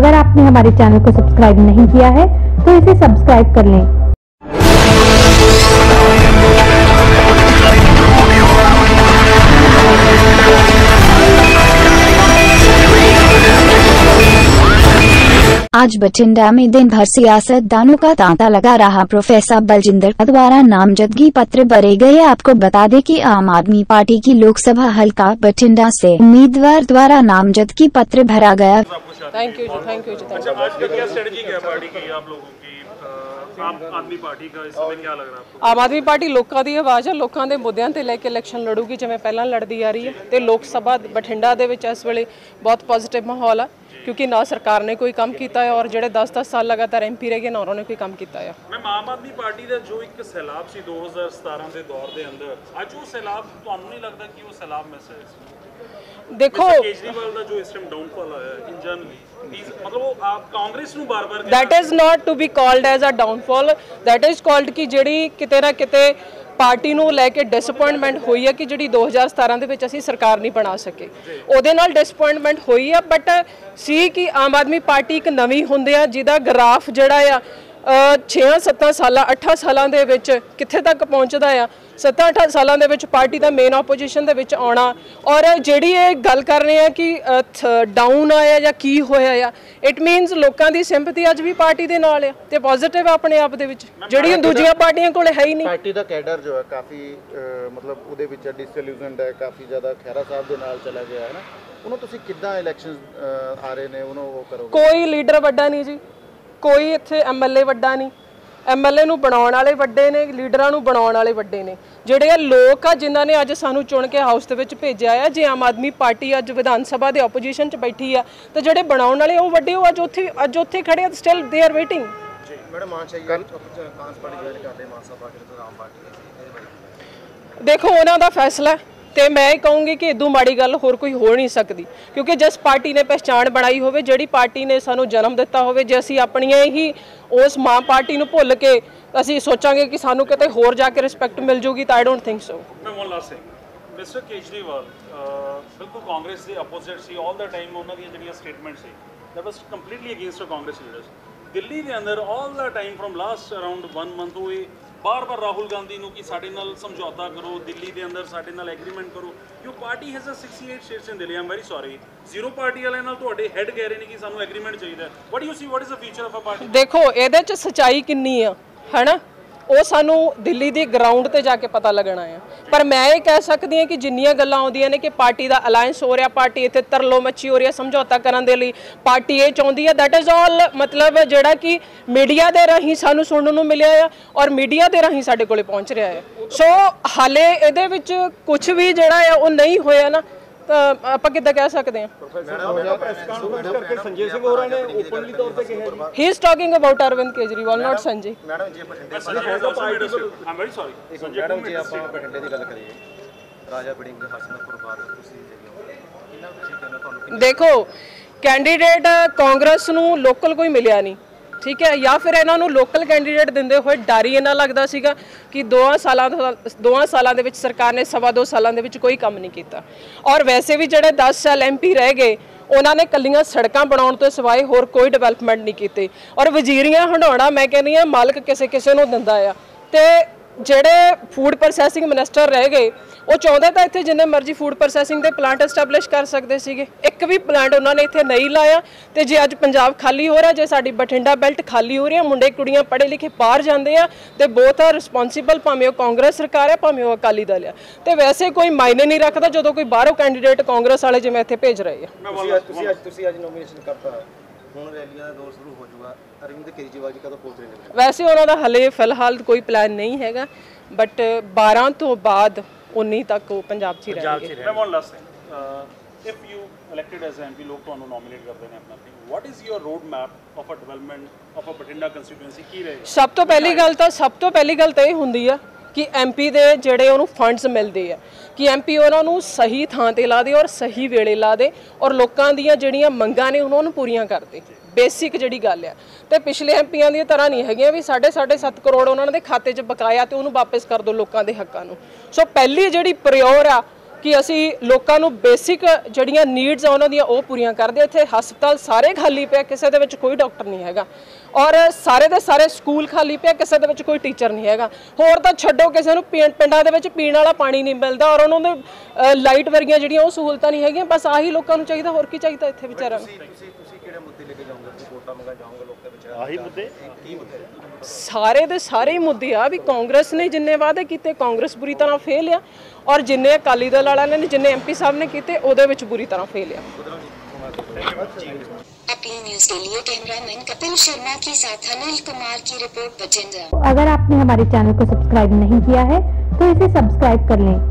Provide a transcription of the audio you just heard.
अगर आपने हमारे चैनल को सब्सक्राइब नहीं किया है तो इसे सब्सक्राइब कर लें आज बठिंडा में दिन भर सियासतदानों का तांता लगा रहा प्रोफेसर बलजिंदर द्वारा नामजदगी पत्र भरे गए आपको बता दें कि आम आदमी पार्टी की लोकसभा हल्का बठिंडा से उम्मीदवार द्वारा नामजदगी पत्र भरा गया thank you ji thank you ji thank अच्छा आज का क्या स्ट्रेटजी क्या है पार्टी की आप लोगों की अ, आम आदमी पार्टी का इस समय क्या लग रहा है आपको ਆਮ ਆਦਮੀ ਪਾਰਟੀ ਲੋਕਾਂ ਦੀ ਆਵਾਜ਼ ਹੈ ਲੋਕਾਂ ਦੇ ਮੁੱਦਿਆਂ ਤੇ ਲੈ ਕੇ ਇਲੈਕਸ਼ਨ ਲੜੂਗੀ ਜਿਵੇਂ ਪਹਿਲਾਂ ਲੜਦੀ ਆ ਰਹੀ ਹੈ ਤੇ ਲੋਕ ਸਭਾ ਬਠਿੰਡਾ ਦੇ ਵਿੱਚ ਇਸ ਵੇਲੇ ਬਹੁਤ ਪੋਜ਼ਿਟਿਵ ਮਾਹੌਲ ਆ ਕਿਉਂਕਿ ਨਾ ਸਰਕਾਰ ਨੇ ਕੋਈ ਕੰਮ ਕੀਤਾ ਹੈ ਔਰ ਜਿਹੜੇ 10-10 ਸਾਲ ਲਗਾਤਾਰ ਐਮਪੀ ਰਹੇ ਗਏ ਨਾ ਉਹਨਾਂ ਨੇ ਕੋਈ ਕੰਮ ਕੀਤਾ ਹੈ ਮੈਂ ਆਮ ਆਦਮੀ ਪਾਰਟੀ ਦਾ ਜੋ ਇੱਕ ਸੈਲਾਬ ਸੀ 2017 ਦੇ ਦੌਰ ਦੇ ਅੰਦਰ ਅੱਜ ਉਹ ਸੈਲਾਬ ਤੁਹਾਨੂੰ ਨਹੀਂ ਲੱਗਦਾ ਕਿ ਉਹ ਸੈਲਾਬ ਮਿਸ ਹੈ? ਦੇਖੋ ਕੇਜਰੀਵਾਲ ਦਾ ਜੋ ਇਸ ਟਾਈਮ ਡਾਊਨਫਾਲ ਆਇਆ ਇਨ ਜਨਰਲੀ ਮਤਲਬ ਉਹ ਆਪ ਕਾਂਗਰਸ ਨੂੰ ਬਾਰ-ਬਾਰ that is not to be called as a downfall that is called ਕਿ ਜਿਹੜੀ ਕਿਤੇ ਨਾ ਕਿਤੇ ਪਾਰਟੀ ਨੂੰ ਲੈ ਕੇ ਡਿਸਪਾਇੰਟਮੈਂਟ ਹੋਈ ਹੈ ਕਿ ਜਿਹੜੀ 2017 ਦੇ ਵਿੱਚ ਅਸੀਂ ਸਰਕਾਰ ਨਹੀਂ ਬਣਾ ਸਕੇ। ਉਹਦੇ ਨਾਲ ਡਿਸਪਾਇੰਟਮੈਂਟ ਹੋਈ ਹੈ ਬਟ ਸੀ ਕਿ ਆਮ ਆਦਮੀ ਪਾਰਟੀ ਇੱਕ ਨਵੀਂ ਹੁੰਦੇ ਆ, ਜਿਹਦਾ ਗ੍ਰਾਫ ਜਿਹੜਾ ਆ 6-7 ਸਾਲਾਂ 8 ਸਾਲਾਂ ਦੇ ਵਿੱਚ ਕਿੱਥੇ ਤੱਕ ਪਹੁੰਚਦਾ ਆ? 7-8 ਸਾਲਾਂ ਦੇ ਵਿੱਚ ਪਾਰਟੀ ਦਾ ਮੇਨ ਆਪੋਜੀਸ਼ਨ ਦੇ ਵਿੱਚ ਆਉਣਾ ਔਰ ਜਿਹੜੀ ਇਹ ਗੱਲ ਕਰ ਰਹੇ ਆ ਕਿ ਡਾਊਨ ਆਇਆ ਜਾਂ ਕੀ ਹੋਇਆ ਆ ਇਟ ਮੀਨਸ ਲੋਕਾਂ ਦੀ ਸਿੰਪਥੀ ਅੱਜ ਵੀ ਪਾਰਟੀ ਦੇ ਨਾਲ ਆ ਤੇ ਪੋਜ਼ਿਟਿਵ ਆਪਣੇ ਆਪ ਦੇ ਵਿੱਚ। ਜਿਹੜੀਆਂ ਦੂਜੀਆਂ ਪਾਰਟੀਆਂ ਕੋਲ ਹੈ ਹੀ ਨਹੀਂ। ਪਾਰਟੀ ਦਾ ਕੈਡਰ ਜੋ ਹੈ ਕਾਫੀ ਮਤਲਬ ਉਹਦੇ ਵਿੱਚ ਡਿਸਇਲੂਜ਼ਨਡ ਹੈ ਕਾਫੀ ਜ਼ਿਆਦਾ ਖਹਿਰਾ ਸਾਹਿਬ ਦੇ ਨਾਲ ਚਲਾ ਗਿਆ ਹੈ ਨਾ। ਉਹਨੂੰ ਤੁਸੀਂ ਕਿੱਦਾਂ ਇਲੈਕਸ਼ਨ ਆ ਰਹੇ ਨੇ ਉਹਨੂੰ ਉਹ ਕਰੋਗੇ? ਕੋਈ ਲੀਡਰ ਵੱਡਾ ਨਹੀਂ ਜੀ। ਕੋਈ ਇੱਥੇ ਐਮਐਲਏ ਵੱਡਾ ਨਹੀਂ। ਐਮਐਲਏ ਨੂੰ ਬਣਾਉਣ ਵਾਲੇ ਵੱਡੇ ਨੇ ਲੀਡਰਾਂ ਨੂੰ ਬਣਾਉਣ ਵਾਲੇ ਵੱਡੇ ਨੇ। ਜਿਹੜੇ ਆ ਲੋਕ ਆ ਜਿਨ੍ਹਾਂ ਨੇ ਅੱਜ ਸਾਨੂੰ ਚੁਣ ਕੇ ਹਾਊਸ ਦੇ ਵਿੱਚ ਭੇਜਿਆ ਆ ਜੇ ਆਮ ਆਦਮੀ ਪਾਰਟੀ ਅੱਜ ਵਿਧਾਨ ਸਭਾ ਦੇ ਆਪੋਜੀਸ਼ਨ 'ਚ ਬੈਠੀ ਆ ਤੇ ਜਿਹੜੇ ਬਣਾਉਣ ਵਾਲੇ ਉਹ ਵੱਡੇ ਉਹ ਅੱਜ ਉੱਥੇ ਅੱਜ ਉੱਥੇ ਖੜੇ ਆ still there are waiting madam Maan Shah ਕੱਲ ਕਾਂਗਰਸ ਪਾਰਟੀ ਜੁਆਇਨ ਕਰਦੇ ਮਾਨ ਸਾਹਿਬ ਪਾਰਟੀ ਤੋਂ ਆਮ ਪਾਰਟੀ ਦੇਖੋ ਉਹਨਾਂ ਦਾ ਫੈਸਲਾ ਤੇ ਮੈਂ ਇਹ ਕਹੂੰਗੀ ਕਿ ਇਦੋਂ ਮਾੜੀ ਗੱਲ ਹੋਰ ਕੋਈ ਹੋ ਨਹੀਂ ਸਕਦੀ, ਕਿਉਂਕਿ ਜਿਸ ਪਾਰਟੀ ਨੇ ਪਛਾਣ ਬਣਾਈ ਹੋਵੇ, ਜਿਹੜੀ ਪਾਰਟੀ ਨੇ ਸਾਨੂੰ ਜਨਮ ਦਿੱਤਾ ਹੋਵੇ, ਜੇ ਅਸੀਂ ਆਪਣੀਆਂ ਹੀ ਉਸ ਮਾਂ ਪਾਰਟੀ ਨੂੰ ਭੁੱਲ ਕੇ ਅਸੀਂ ਸੋਚਾਂਗੇ ਕਿ ਸਾਨੂੰ ਕਿਤੇ ਹੋਰ ਜਾ ਕੇ ਰਿਸਪੈਕਟ ਮਿਲ ਜੂਗੀ, ਤਾਂ ਆਈ ਡੋਂਟ ਥਿੰਕ ਸੋ ਮੈਂ one last thing mister Kejriwal ਬਿਲਕੁਲ ਕਾਂਗਰਸ ਦੇ ਆਪੋਜ਼ਿਟ ਸੀ 올 ਦਾ ਟਾਈਮ ਉਹਨਾਂ ਦੀਆਂ ਜਿਹੜੀਆਂ statement C that was completely against Congress leaders Delhi ਦੇ ਅੰਦਰ 올 ਦਾ time from last around 1 month ਹੋਏ ਬਾਰ-ਬਾਰ ਰਾਹੁਲ ਗਾਂਧੀ ਨੂੰ ਕਿ ਸਾਡੇ ਨਾਲ ਸਮਝੌਤਾ ਕਰੋ, ਦਿੱਲੀ ਦੇ ਅੰਦਰ ਸਾਡੇ ਨਾਲ ਐਗਰੀਮੈਂਟ ਕਰੋ you party has a 68 states in Delhi I'm very sorry zero party ਵਾਲਿਆਂ ਨਾਲ ਤੁਹਾਡੇ ਹੈੱਡ ਕਹਿ ਰਹੇ ਨੇ ਕਿ ਸਾਨੂੰ ਐਗਰੀਮੈਂਟ ਚਾਹੀਦਾ what you see what is the future of a party ਦੇਖੋ, ਇਹਦੇ ਚ ਸਚਾਈ ਕਿੰਨੀ ਆ, ਹੈਨਾ? ਉਹ ਸਾਨੂੰ ਦਿੱਲੀ ਦੀ ਗਰਾਊਂਡ ਤੇ ਜਾ ਕੇ ਪਤਾ ਲੱਗਣਾ ਆ। ਪਰ ਮੈਂ ਇਹ ਕਹਿ ਸਕਦੀ ਹਾਂ ਕਿ ਜਿੰਨੀਆਂ ਗੱਲਾਂ ਆਉਂਦੀਆਂ ਨੇ ਕਿ ਪਾਰਟੀ ਦਾ ਅਲਾਈਅੰਸ ਹੋ ਰਿਹਾ, ਪਾਰਟੀ ਇੱਥੇ ਤਰਲੋ ਮੱਛੀ ਹੋ ਰਹੀ ਹੈ ਸਮਝੌਤਾ ਕਰਨ ਦੇ ਲਈ, ਪਾਰਟੀ ਇਹ ਚਾਹੁੰਦੀ ਹੈ ਦੈਟ ਇਜ਼ ਆਲ ਮਤਲਬ ਜਿਹੜਾ ਕਿ ਮੀਡੀਆ ਦੇ ਰਾਹੀਂ ਸਾਨੂੰ ਸੁਣਨ ਨੂੰ ਮਿਲਿਆ ਆ ਔਰ ਮੀਡੀਆ ਦੇ ਰਾਹੀਂ ਸਾਡੇ ਕੋਲੇ ਪਹੁੰਚ ਰਿਹਾ ਹੈ ਸੋ ਹਾਲੇ ਇਹਦੇ ਵਿੱਚ ਕੁਝ ਵੀ ਜਿਹੜਾ ਆ ਉਹ ਨਹੀਂ ਹੋਇਆ ਨਾ। ਤਾਂ ਆਪਾਂ ਕਿੱਦਾਂ ਕਹਿ ਸਕਦੇ ਹਾਂ? He is talking about Arvind Kejriwal not Sanjay madam ਜੇ ਬਠਿੰਡੇ Sanjay I'm very sorry Sanjay madam ਜੇ ਆਪਾਂ ਬਠਿੰਡੇ ਦੀ ਗੱਲ ਕਰੀਏ। ਰਾਜਾ ਬੜਿੰਗ ਹਰਸਿਮਰਤਪੁਰ ਬਾਅਦ ਤੁਸੀਂ ਜਿਹੜੇ ਹੋ ਕਿੰਨਾ ਤੁਸੀਂ ਕਹਿੰਦੇ ਤੁਹਾਨੂੰ ਦੇਖੋ ਕੈਂਡੀਡੇਟ ਕਾਂਗਰਸ ਨੂੰ ਲੋਕਲ ਕੋਈ ਮਿਲਿਆ ਨਹੀਂ। ਠੀਕ ਹੈ, ਜਾਂ ਫਿਰ ਇਹਨਾਂ ਨੂੰ ਲੋਕਲ ਕੈਂਡੀਡੇਟ ਦਿੰਦੇ ਹੋਏ ਡਰ ਹੀ ਇਹਨਾਂ ਲੱਗਦਾ ਸੀਗਾ ਕਿ ਦੋਆਂ ਸਾਲਾਂ ਤੋਂ ਦੋਆਂ ਸਾਲਾਂ ਦੇ ਵਿੱਚ ਸਰਕਾਰ ਨੇ ਸਵਾ ਦੋ ਸਾਲਾਂ ਦੇ ਵਿੱਚ ਕੋਈ ਕੰਮ ਨਹੀਂ ਕੀਤਾ। ਔਰ ਵੈਸੇ ਵੀ ਜਿਹੜੇ 10 ਸਾਲ ਐਮਪੀ ਰਹਿ ਗਏ, ਉਹਨਾਂ ਨੇ ਕੱਲੀਆਂ ਸੜਕਾਂ ਬਣਾਉਣ ਤੋਂ ਸਿਵਾਏ ਹੋਰ ਕੋਈ ਡਿਵੈਲਪਮੈਂਟ ਨਹੀਂ ਕੀਤੀ। ਔਰ ਵਜ਼ੀਰੀਆਂ ਹੰਡਾਉਣਾ ਮੈਂ ਕਹਿੰਦੀ ਆ ਮਾਲਕ ਕਿਸੇ ਕਿਸੇ ਨੂੰ ਦਿੰਦਾ ਆ। ਤੇ ਜਿਹੜੇ ਫੂਡ ਪ੍ਰੋਸੈਸਿੰਗ ਮਿਨਿਸਟਰ ਰਹਿ ਗਏ, ਉਹ ਚਾਹੁੰਦੇ ਤਾਂ ਇੱਥੇ ਜਿੰਨੇ ਮਰਜ਼ੀ ਫੂਡ ਪ੍ਰੋਸੈਸਿੰਗ ਦੇ ਪਲਾਂਟ ਐਸਟੈਬਲਿਸ਼ ਕਰ ਸਕਦੇ ਸੀਗੇ। ਇੱਕ ਵੀ ਪਲਾਂਟ ਉਹਨਾਂ ਨੇ ਇੱਥੇ ਨਹੀਂ ਲਾਇਆ ਤੇ ਜੇ ਅੱਜ ਪੰਜਾਬ ਖਾਲੀ ਹੋ ਰਿਹਾ, ਜੇ ਸਾਡੀ ਬਠਿੰਡਾ ਬੈਲਟ ਖਾਲੀ ਹੋ ਰਹੀ ਹੈ ਮੁੰਡੇ ਕੁੜੀਆਂ ਪੜ੍ਹੇ ਲਿਖੇ ਬਾਹਰ ਜਾਂਦੇ ਆ, ਤੇ ਬਹੁਤ ਆਰ ਰਿਸਪੌਂਸਿਬਲ ਭਾਵੇਂ ਉਹ ਕਾਂਗਰਸ ਸਰਕਾਰ ਹੈ ਭਾਵੇਂ ਉਹ ਅਕਾਲੀ ਦਲ ਆ। ਤੇ ਵੈਸੇ ਕੋਈ ਮਾਇਨੇ ਨਹੀਂ ਰੱਖਦਾ ਜਦੋਂ ਕੋਈ ਬਾਹਰੋਂ ਕੈਂਡੀਡੇਟ ਕਾਂਗਰਸ ਵਾਲੇ ਜਿਵੇਂ ਇੱਥੇ ਭੇਜ ਰਹੇ ਆ। ਤੁਸੀਂ ਅੱਜ ਤੁਸੀਂ ਅੱਜ ਨੋਮੀਨੇਸ਼ਨ ਕਰਤਾ। ਹੁਣ ਰੈਲੀਆਂ ਦਾ ਦੌਰ ਸ਼ੁਰੂ ਹੋ ਜਾਊਗਾ ਅਰਵਿੰਦ ਕੇਜਰੀਵਾਲ ਜੀ ਕਦੋਂ ਪਹੁੰਚ ਰਹੇ ਨੇ ਵੈਸੇ ਉਹਨਾਂ ਦਾ ਹਲੇ ਫਿਲਹਾਲ ਕੋਈ ਪਲਾਨ ਨਹੀਂ ਹੈਗਾ ਬਟ 12 ਤੋਂ ਬਾਅਦ 19 ਤੱਕ ਉਹ ਪੰਜਾਬ 'ਚ ਹੀ ਰਹਿਣਗੇ। ਮੈਂ one last thing if you elected as MP ਲੋਕ ਤੁਹਾਨੂੰ ਨੋਮੀਨੇਟ ਕਰਦੇ ਨੇ ਆਪਣਾ thing what is your road map of a development of a Bathinda constituency ਕੀ ਰਹੇਗਾ? ਸਭ ਤੋਂ ਪਹਿਲੀ ਗੱਲ ਤਾਂ ਸਭ ਤੋਂ ਪਹਿਲੀ ਗੱਲ ਤਾਂ ਇਹ ਹੁੰਦੀ ਆ ਕਿ ਐਮਪੀ ਦੇ ਜਿਹੜੇ ਉਹਨੂੰ ਫੰਡਸ ਮਿਲਦੇ ਆ, ਕਿ ਐਮਪੀ ਉਹਨਾਂ ਨੂੰ ਸਹੀ ਥਾਂ ਤੇ ਲਾ ਦੇ ਔਰ ਸਹੀ ਵੇਲੇ ਲਾ ਦੇ ਔਰ ਲੋਕਾਂ ਦੀਆਂ ਜਿਹੜੀਆਂ ਮੰਗਾਂ ਨੇ ਉਹਨਾਂ ਨੂੰ ਪੂਰੀਆਂ ਕਰ ਦੇ। ਬੇਸਿਕ ਜਿਹੜੀ ਗੱਲ ਆ। ਤੇ ਪਿਛਲੇ ਐਮਪੀਆਂ ਦੀ ਤਰ੍ਹਾਂ ਨਹੀਂ ਹੈਗੀਆਂ ਵੀ 7.5 ਕਰੋੜ ਉਹਨਾਂ ਦੇ ਖਾਤੇ 'ਚ ਬਕਾਇਆ ਤੇ ਉਹਨੂੰ ਵਾਪਸ ਕਰ ਦਿਓ ਲੋਕਾਂ ਦੇ ਹੱਕਾਂ ਨੂੰ। ਸੋ ਪਹਿਲੀ ਜਿਹੜੀ ਪ੍ਰਿਓਰ ਆ ਕਿ ਅਸੀਂ ਲੋਕਾਂ ਨੂੰ ਬੇਸਿਕ ਜਿਹੜੀਆਂ ਨੀਡਸ ਆ, ਉਹਨਾਂ ਦੀਆਂ ਉਹ ਪੂਰੀਆਂ ਕਰਦੇ ਇੱਥੇ ਹਸਪਤਾਲ ਸਾਰੇ ਖਾਲੀ ਪਿਆ, ਕਿਸੇ ਦੇ ਵਿੱਚ ਕੋਈ ਡਾਕਟਰ ਨਹੀਂ ਹੈਗਾ। ਔਰ ਸਾਰੇ ਦੇ ਸਾਰੇ ਸਕੂਲ ਖਾਲੀ ਪਿਆ, ਕਿਸੇ ਦੇ ਵਿੱਚ ਕੋਈ ਟੀਚਰ ਨਹੀਂ ਹੈਗਾ। ਹੋਰ ਤਾਂ ਛੱਡੋ ਕਿਸੇ ਨੂੰ ਪਿੰ- ਪਿੰਡਾਂ ਦੇ ਵਿੱਚ ਪੀਣ ਵਾਲਾ ਪਾਣੀ ਨਹੀਂ ਮਿਲਦਾ ਔਰ ਉਹਨਾਂ ਦੇ ਲਾਈਟ ਵਰਗੀਆਂ ਜਿਹੜੀਆਂ ਉਹ ਸਹੂਲਤਾਂ ਨਹੀਂ ਹੈਗੀਆਂ। ਬਸ ਆਹੀ ਲੋਕਾਂ ਨੂੰ ਚਾਹੀਦਾ, ਹੋਰ ਕੀ ਚਾਹੀਦਾ ਇੱਥੇ ਵਿਚਾਰਿਆਂ ਨੂੰ। ਆਹੀ ਮੁੱਦੇ ਸਾਰੇ ਦੇ ਸਾਰੇ ਹੀ ਮੁੱਦੇ ਆ ਵੀ ਕਾਂਗਰਸ ਨੇ ਜਿੰਨੇ ਵਾਅਦੇ ਕੀਤੇ ਕਾਂਗਰਸ ਬੁਰੀ ਤਰ੍ਹਾਂ ਫੇਲ ਆ ਔਰ ਜਿੰਨੇ ਅਕਾਲੀ ਦਲ ਵਾਲਿਆਂ ਨੇ ਜਿੰਨੇ ਐਮਪੀ ਸਾਹਿਬ ਨੇ ਕੀਤੇ ਉਹਦੇ ਵਿੱਚ ਬੁਰੀ ਤਰ੍ਹਾਂ ਫੇਲ ਆ अपनी न्यूज के लिए कैमरामैन कपिल शर्मा के साथ अनिल कुमार की रिपोर्ट बठिंडा अगर आपने हमारे चैनल को सब्सक्राइब नहीं किया है तो इसे सब्सक्राइब कर लें